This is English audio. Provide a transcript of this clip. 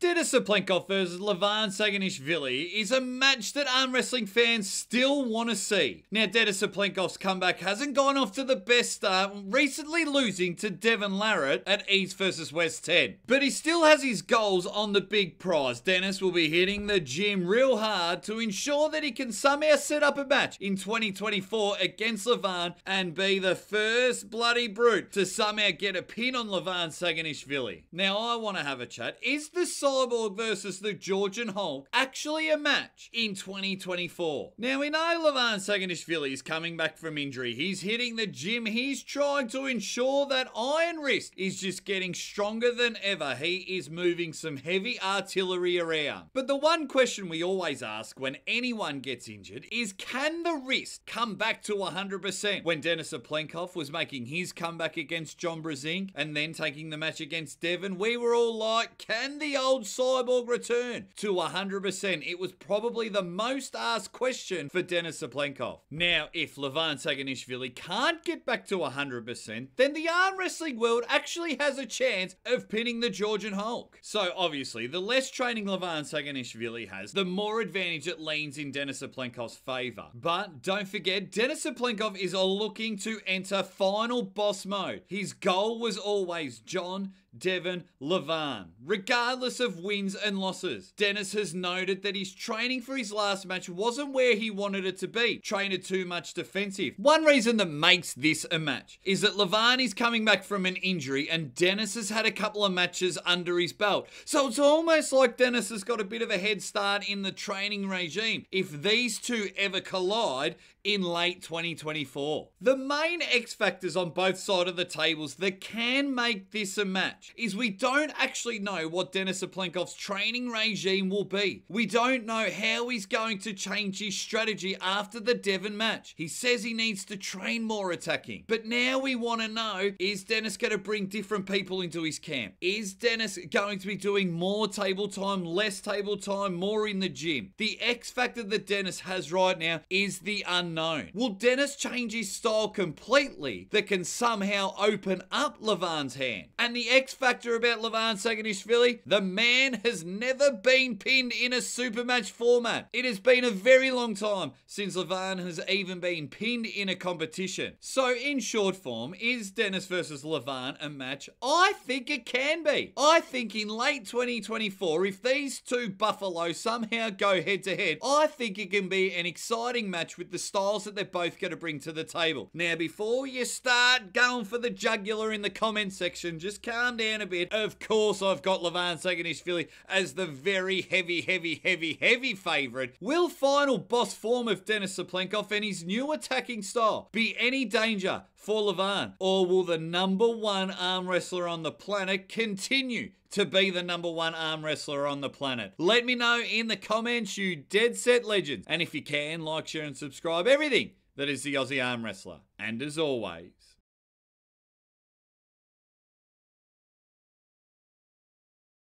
Denis Cyplenkov versus Levan Saginashvili is a match that arm wrestling fans still want to see. Now, Denis Cyplenkov's comeback hasn't gone off to the best start, recently losing to Devon Larratt at East versus West 10. But he still has his goals on the big prize. Denis will be hitting the gym real hard to ensure that he can somehow set up a match in 2024 against Levan and be the first bloody brute to somehow get a pin on Levan Saginashvili. Now, I want to have a chat. Is the Cyborg versus the Georgian Hulk actually a match in 2024. Now we know Levan Saginashvili is coming back from injury. He's hitting the gym. He's trying to ensure that Iron Wrist is just getting stronger than ever. He is moving some heavy artillery around. But the one question we always ask when anyone gets injured is can the wrist come back to 100%? When Denis Cyplenkov was making his comeback against John Brzenk and then taking the match against Devon, we were all like, can the old cyborg return to 100%? It was probably the most asked question for Denis Cyplenkov. Now, if Levan Saginashvili can't get back to 100%, then the arm wrestling world actually has a chance of pinning the Georgian Hulk. So, obviously, the less training Levan Saginashvili has, the more advantage it leans in Denis Cyplenkov's favor. But don't forget, Denis Cyplenkov is looking to enter final boss mode. His goal was always John Devon Levan, regardless of wins and losses. Denis has noted that his training for his last match wasn't where he wanted it to be, Trainer too much defensive. One reason that makes this a match is that Levan is coming back from an injury and Denis has had a couple of matches under his belt. So it's almost like Denis has got a bit of a head start in the training regime. If these two ever collide, in late 2024. The main X factors on both sides of the tables that can make this a match is we don't actually know what Denis Cyplenkov's training regime will be. We don't know how he's going to change his strategy after the Devon match. He says he needs to train more attacking. But now we want to know is Denis going to bring different people into his camp? Is Denis going to be doing more table time, less table time, more in the gym? The X factor that Denis has right now is the unknown. Will Denis change his style completely that can somehow open up Levan's hand? And the X factor about Levan Saginashvili, the man has never been pinned in a super match format. It has been a very long time since Levan has even been pinned in a competition. So in short form, is Denis versus Levan a match? I think it can be. I think in late 2024, if these two Buffalo somehow go head to head, I think it can be an exciting match with the styles that they're both going to bring to the table. Now, before you start going for the jugular in the comment section, just calm down a bit. Of course, I've got Levan Saginashvili as the very heavy, heavy, heavy, heavy favourite. Will final boss form of Denis Cyplenkov and his new attacking style be any danger for Levan? Or will the number one arm wrestler on the planet continue to be the number one arm wrestler on the planet? Let me know in the comments, you dead set legends. And if you can, like, share, and subscribe. Everything that is the Aussie Arm Wrestler. And as always,